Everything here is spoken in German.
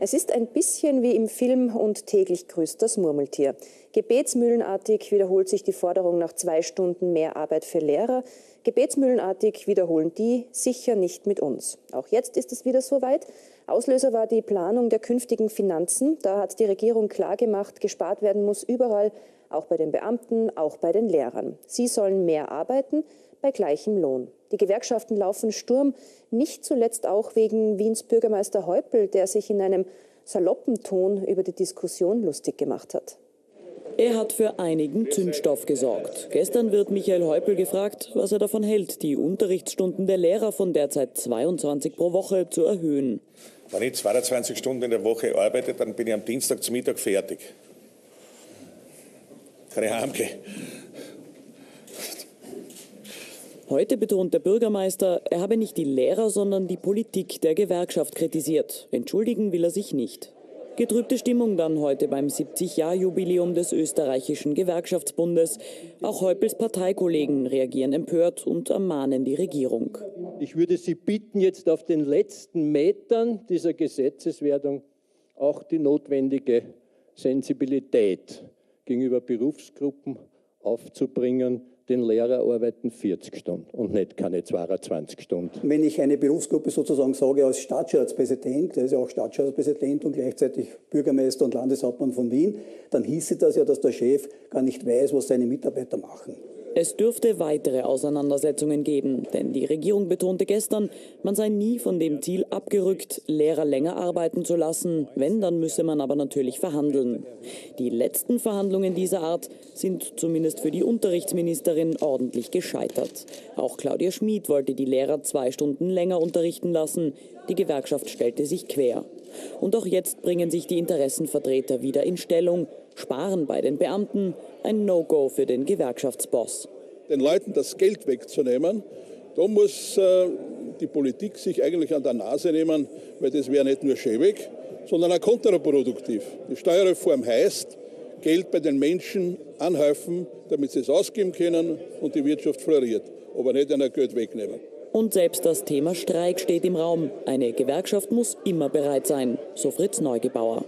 Es ist ein bisschen wie im Film und täglich grüßt das Murmeltier. Gebetsmühlenartig wiederholt sich die Forderung nach zwei Stunden mehr Arbeit für Lehrer. Gebetsmühlenartig wiederholen die sicher nicht mit uns. Auch jetzt ist es wieder soweit. Auslöser war die Planung der künftigen Finanzen. Da hat die Regierung klargemacht, gespart werden muss überall, auch bei den Beamten, auch bei den Lehrern. Sie sollen mehr arbeiten bei gleichem Lohn. Die Gewerkschaften laufen Sturm, nicht zuletzt auch wegen Wiens Bürgermeister Häupl, der sich in einem saloppen Ton über die Diskussion lustig gemacht hat. Er hat für einigen Zündstoff gesorgt. Gestern wird Michael Häupl gefragt, was er davon hält, die Unterrichtsstunden der Lehrer von derzeit 22 pro Woche zu erhöhen. Wenn ich 22 Stunden in der Woche arbeite, dann bin ich am Dienstag zum Mittag fertig. Kann ich heimgehen. Heute betont der Bürgermeister, er habe nicht die Lehrer, sondern die Politik der Gewerkschaft kritisiert. Entschuldigen will er sich nicht. Getrübte Stimmung dann heute beim 70-Jahr-Jubiläum des österreichischen Gewerkschaftsbundes. Auch Häupels Parteikollegen reagieren empört und ermahnen die Regierung. Ich würde Sie bitten, jetzt auf den letzten Metern dieser Gesetzeswerdung auch die notwendige Sensibilität gegenüber Berufsgruppen aufzubringen, den Lehrer arbeiten 40 Stunden und nicht keine 22 Stunden. Wenn ich eine Berufsgruppe sozusagen sage als Stadtratspräsident, der ist ja auch Stadtratspräsident und gleichzeitig Bürgermeister und Landeshauptmann von Wien, dann hieße das ja, dass der Chef gar nicht weiß, was seine Mitarbeiter machen. Es dürfte weitere Auseinandersetzungen geben, denn die Regierung betonte gestern, man sei nie von dem Ziel abgerückt, Lehrer länger arbeiten zu lassen. Wenn, dann müsse man aber natürlich verhandeln. Die letzten Verhandlungen dieser Art sind zumindest für die Unterrichtsministerin ordentlich gescheitert. Auch Claudia Schmid wollte die Lehrer zwei Stunden länger unterrichten lassen. Die Gewerkschaft stellte sich quer. Und auch jetzt bringen sich die Interessenvertreter wieder in Stellung. Sparen bei den Beamten, ein No-Go für den Gewerkschaftsboss. Den Leuten das Geld wegzunehmen, da muss äh, die Politik sich eigentlich an der Nase nehmen, weil das wäre nicht nur schäbig, sondern auch kontraproduktiv. Die Steuerreform heißt, Geld bei den Menschen anhäufen, damit sie es ausgeben können und die Wirtschaft floriert, aber nicht einer Geld wegnehmen. Und selbst das Thema Streik steht im Raum. Eine Gewerkschaft muss immer bereit sein, so Fritz Neugebauer.